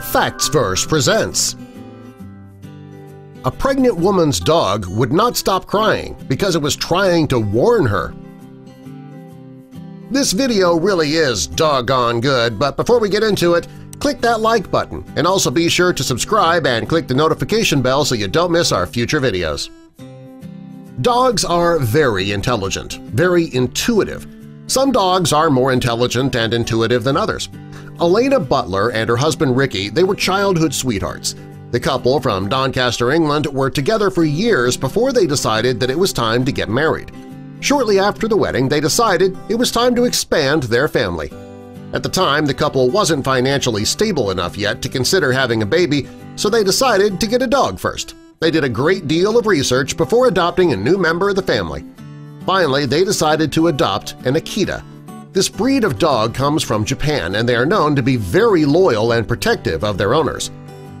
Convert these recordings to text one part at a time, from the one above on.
FactsVerse presents A pregnant woman's dog would not stop crying because it was trying to warn her. This video really is doggone good, but before we get into it, click that like button and also be sure to subscribe and click the notification bell so you don't miss our future videos. Dogs are very intelligent, very intuitive. Some dogs are more intelligent and intuitive than others. Elena Butler and her husband Ricky they were childhood sweethearts. The couple from Doncaster, England were together for years before they decided that it was time to get married. Shortly after the wedding, they decided it was time to expand their family. At the time, the couple wasn't financially stable enough yet to consider having a baby, so they decided to get a dog first. They did a great deal of research before adopting a new member of the family. Finally, they decided to adopt an Akita, this breed of dog comes from Japan and they are known to be very loyal and protective of their owners.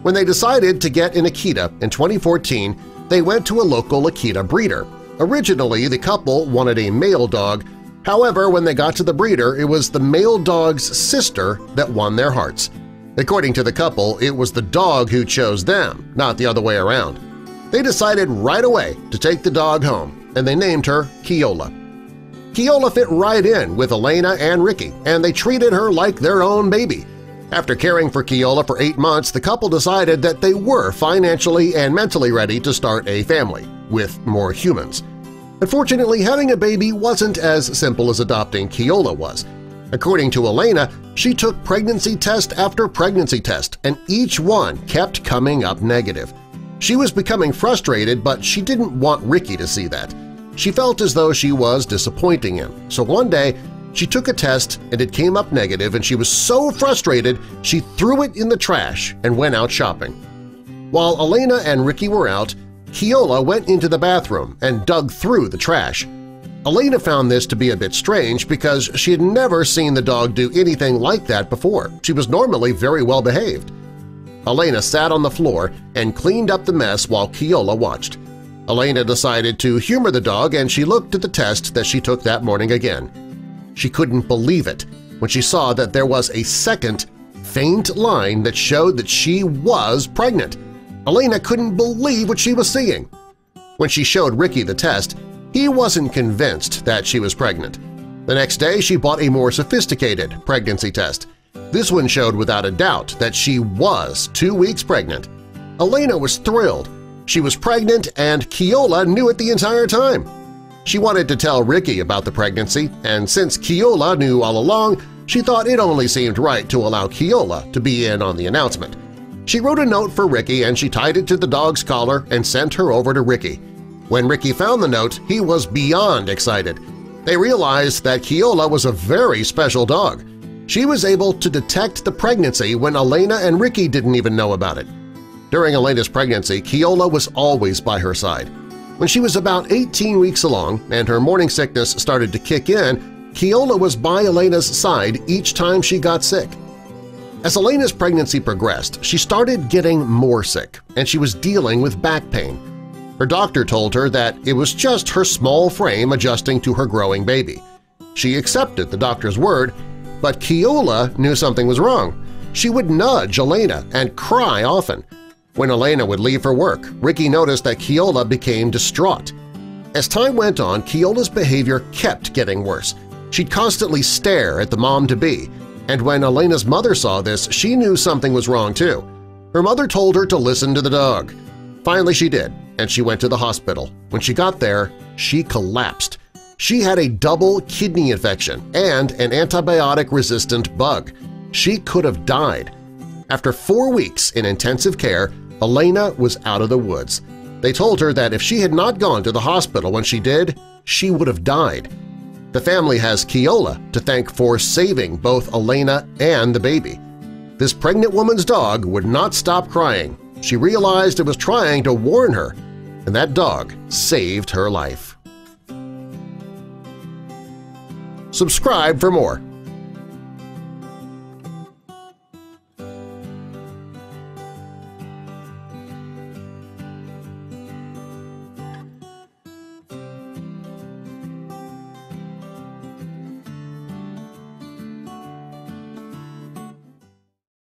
When they decided to get an Akita in 2014, they went to a local Akita breeder. Originally, the couple wanted a male dog, however, when they got to the breeder, it was the male dog's sister that won their hearts. According to the couple, it was the dog who chose them, not the other way around. They decided right away to take the dog home, and they named her Kiola. Kiola fit right in with Elena and Ricky, and they treated her like their own baby. After caring for Kiola for eight months, the couple decided that they were financially and mentally ready to start a family, with more humans. Unfortunately, having a baby wasn't as simple as adopting Kiola was. According to Elena, she took pregnancy test after pregnancy test, and each one kept coming up negative. She was becoming frustrated, but she didn't want Ricky to see that. She felt as though she was disappointing him, so one day she took a test and it came up negative and she was so frustrated she threw it in the trash and went out shopping. While Elena and Ricky were out, Keola went into the bathroom and dug through the trash. Elena found this to be a bit strange because she had never seen the dog do anything like that before. She was normally very well behaved. Elena sat on the floor and cleaned up the mess while Keola watched. Elena decided to humor the dog and she looked at the test that she took that morning again. She couldn't believe it when she saw that there was a second, faint line that showed that she was pregnant. Elena couldn't believe what she was seeing. When she showed Ricky the test, he wasn't convinced that she was pregnant. The next day, she bought a more sophisticated pregnancy test. This one showed without a doubt that she was two weeks pregnant. Elena was thrilled she was pregnant and Keola knew it the entire time. She wanted to tell Ricky about the pregnancy, and since Keola knew all along, she thought it only seemed right to allow Keola to be in on the announcement. She wrote a note for Ricky and she tied it to the dog's collar and sent her over to Ricky. When Ricky found the note, he was beyond excited. They realized that Keola was a very special dog. She was able to detect the pregnancy when Elena and Ricky didn't even know about it. During Elena's pregnancy, Keola was always by her side. When she was about 18 weeks along and her morning sickness started to kick in, Keola was by Elena's side each time she got sick. As Elena's pregnancy progressed, she started getting more sick, and she was dealing with back pain. Her doctor told her that it was just her small frame adjusting to her growing baby. She accepted the doctor's word, but Keola knew something was wrong. She would nudge Elena and cry often. When Elena would leave for work, Ricky noticed that Keola became distraught. As time went on, Keola's behavior kept getting worse. She'd constantly stare at the mom-to-be, and when Elena's mother saw this, she knew something was wrong too. Her mother told her to listen to the dog. Finally she did, and she went to the hospital. When she got there, she collapsed. She had a double kidney infection and an antibiotic-resistant bug. She could have died. After four weeks in intensive care, Elena was out of the woods. They told her that if she had not gone to the hospital when she did, she would have died. The family has Kiola to thank for saving both Elena and the baby. This pregnant woman's dog would not stop crying. She realized it was trying to warn her, and that dog saved her life. Subscribe for more.